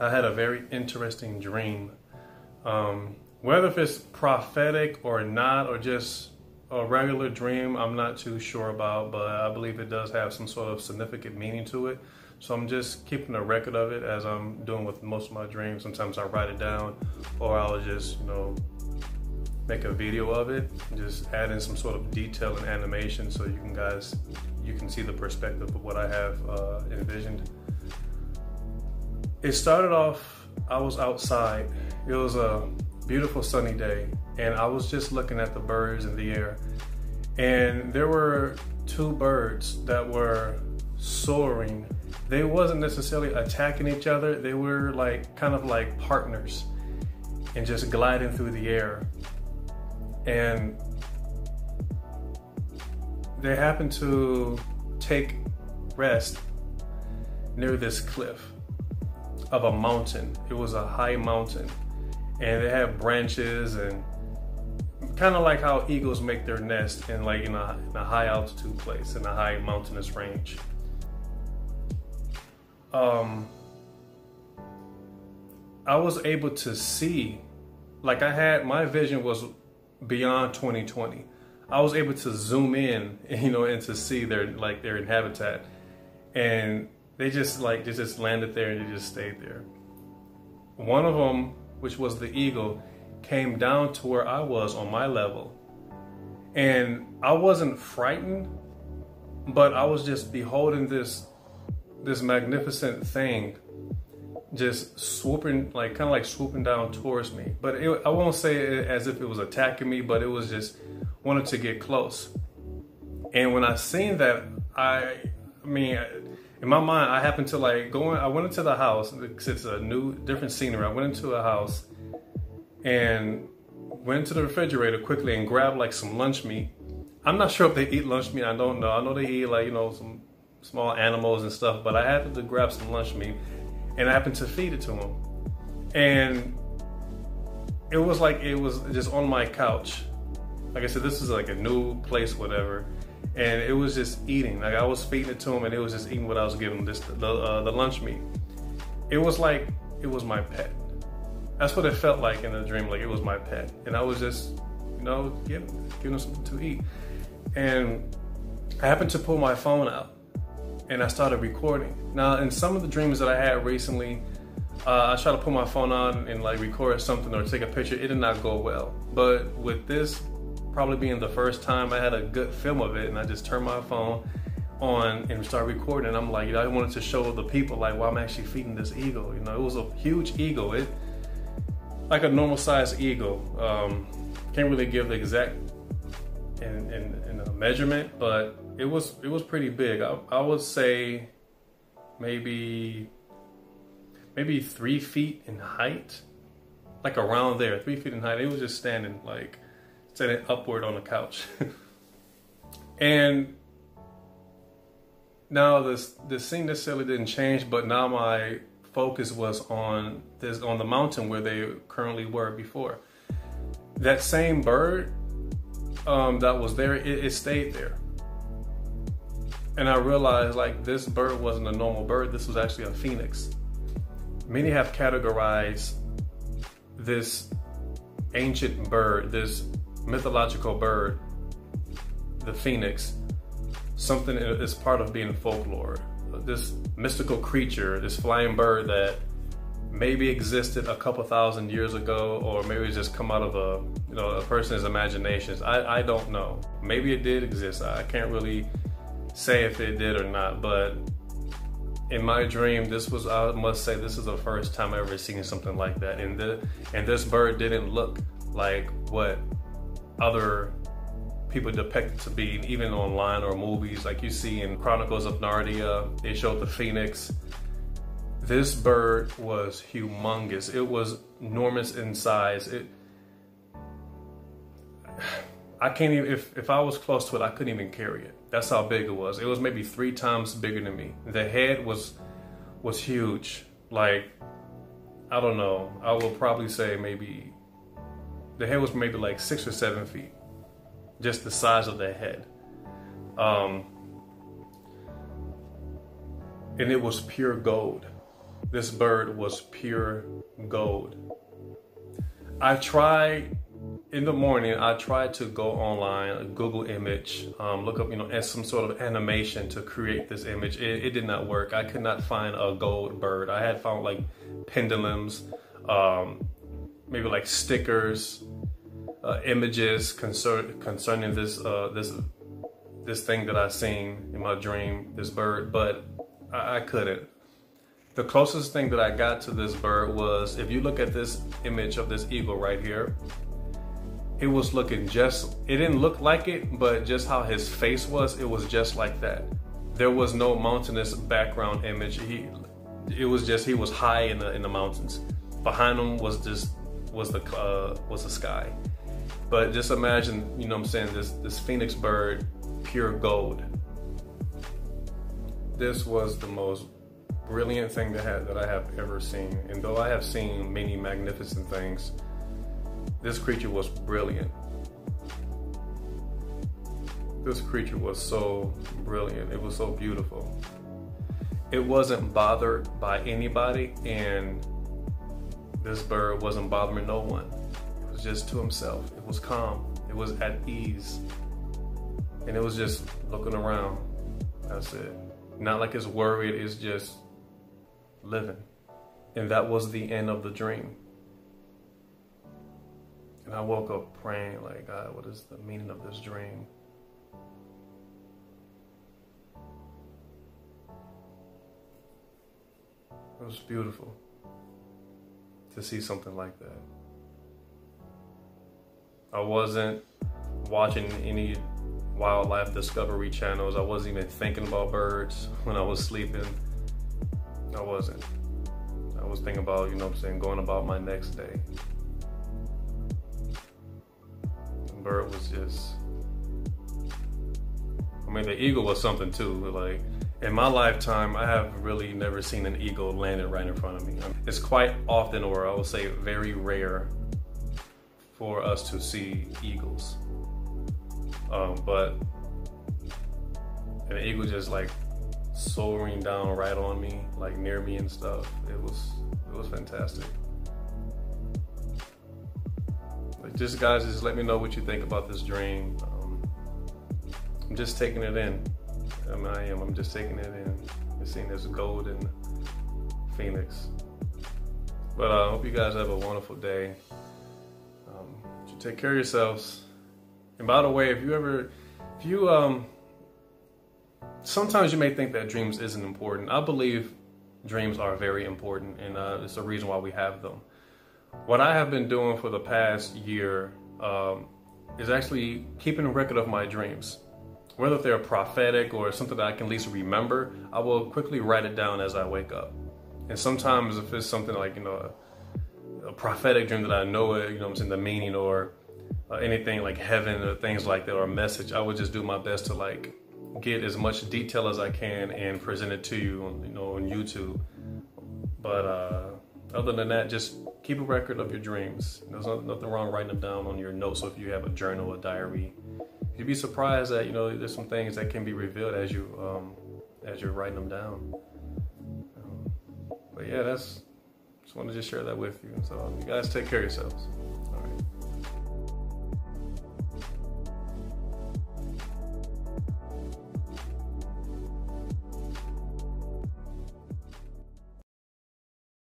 I had a very interesting dream. Um, whether if it's prophetic or not, or just a regular dream, I'm not too sure about, but I believe it does have some sort of significant meaning to it. So I'm just keeping a record of it as I'm doing with most of my dreams. Sometimes I write it down, or I'll just, you know, make a video of it, just add in some sort of detail and animation so you can guys, you can see the perspective of what I have uh, envisioned. It started off, I was outside. It was a beautiful sunny day, and I was just looking at the birds in the air. And there were two birds that were soaring. They wasn't necessarily attacking each other. They were like kind of like partners and just gliding through the air. And they happened to take rest near this cliff of a mountain. It was a high mountain, and they have branches and kind of like how eagles make their nest in like in a, in a high altitude place in a high mountainous range. Um, I was able to see, like I had my vision was beyond 2020. I was able to zoom in, you know, and to see their like their habitat, and they just like they just landed there and they just stayed there. One of them, which was the eagle, came down to where I was on my level, and I wasn't frightened, but I was just beholding this this magnificent thing just swooping, like kind of like swooping down towards me. But it, I won't say it as if it was attacking me, but it was just wanted to get close. And when I seen that, I, I mean, in my mind, I happened to like go in, I went into the house it's a new, different scenery. I went into a house and went to the refrigerator quickly and grabbed like some lunch meat. I'm not sure if they eat lunch meat. I don't know. I know they eat like, you know, some small animals and stuff, but I happened to grab some lunch meat and I happened to feed it to him. And it was like it was just on my couch. Like I said, this is like a new place, whatever. And it was just eating. Like I was feeding it to him, and it was just eating what I was giving him. This the uh, the lunch meat. It was like it was my pet. That's what it felt like in the dream. Like it was my pet, and I was just, you know, giving giving him something to eat. And I happened to pull my phone out and I started recording. Now, in some of the dreams that I had recently, uh, I tried to put my phone on and like record something or take a picture. It did not go well. But with this probably being the first time I had a good film of it, and I just turned my phone on and started recording. And I'm like, you know, I wanted to show the people like, well, I'm actually feeding this eagle. You know, it was a huge eagle. It like a normal sized eagle. Um, can't really give the exact in, in, in a measurement, but it was it was pretty big. I, I would say maybe maybe three feet in height, like around there, three feet in height. It was just standing like standing upward on the couch, and now this the scene necessarily didn't change, but now my focus was on this on the mountain where they currently were before. That same bird um, that was there, it, it stayed there and I realized like this bird wasn't a normal bird, this was actually a phoenix. Many have categorized this ancient bird, this mythological bird, the phoenix, something is part of being folklore. This mystical creature, this flying bird that maybe existed a couple thousand years ago, or maybe it's just come out of a you know a person's imaginations. I, I don't know. Maybe it did exist. I can't really say if it did or not, but in my dream, this was I must say this is the first time I ever seen something like that. And the and this bird didn't look like what other people depicted to be, even online or movies. Like you see in Chronicles of Narnia, they showed the phoenix. This bird was humongous. It was enormous in size. It I can't even if if I was close to it, I couldn't even carry it. That's how big it was. It was maybe three times bigger than me. The head was was huge. Like I don't know. I will probably say maybe the head was maybe like six or seven feet. Just the size of the head. Um, and it was pure gold. this bird was pure gold. I tried in the morning, I tried to go online, Google image, um, look up, you know, as some sort of animation to create this image. It, it, did not work. I could not find a gold bird. I had found like pendulums, um, maybe like stickers, uh, images concern, concerning this uh, this this thing that I seen in my dream, this bird, but I, I couldn't. The closest thing that I got to this bird was if you look at this image of this eagle right here, it was looking just, it didn't look like it, but just how his face was, it was just like that. There was no mountainous background image. He, it was just, he was high in the, in the mountains. Behind him was just, was the, uh, was the sky. But just imagine, you know what I'm saying, this, this phoenix bird, pure gold. This was the most brilliant thing that, had, that I have ever seen. And though I have seen many magnificent things, this creature was brilliant. This creature was so brilliant. It was so beautiful. It wasn't bothered by anybody, and this bird wasn't bothering no one. Just to himself. It was calm. It was at ease. And it was just looking around. That's it. Not like it's worried, it's just living. And that was the end of the dream. And I woke up praying, like, God, what is the meaning of this dream? It was beautiful to see something like that. I wasn't watching any wildlife discovery channels. I wasn't even thinking about birds when I was sleeping. I wasn't. I was thinking about, you know what I'm saying, going about my next day. The bird was just, I mean, the eagle was something too. Like, in my lifetime, I have really never seen an eagle landed right in front of me. It's quite often, or I would say very rare, for us to see eagles. Um, but an eagle just like soaring down right on me, like near me and stuff. It was it was fantastic. Like just guys, just let me know what you think about this dream. Um, I'm just taking it in. I, mean, I am. I'm just taking it in. Seeing this golden phoenix. But uh, I hope you guys have a wonderful day. Take care of yourselves. And by the way, if you ever, if you um, sometimes you may think that dreams isn't important. I believe dreams are very important, and uh, it's the reason why we have them. What I have been doing for the past year um, is actually keeping a record of my dreams. Whether they're prophetic or something that I can at least remember, I will quickly write it down as I wake up. And sometimes if it's something like, you know, a, prophetic dream that I know it, you know I'm saying, the meaning or uh, anything like heaven or things like that or a message, I would just do my best to like get as much detail as I can and present it to you, on, you know, on YouTube. But uh, other than that, just keep a record of your dreams. There's nothing wrong writing them down on your notes. So if you have a journal, a diary, you'd be surprised that you know there's some things that can be revealed as you um, as you're writing them down. Um, but yeah, that's just want to share that with you. So you guys take care of yourselves.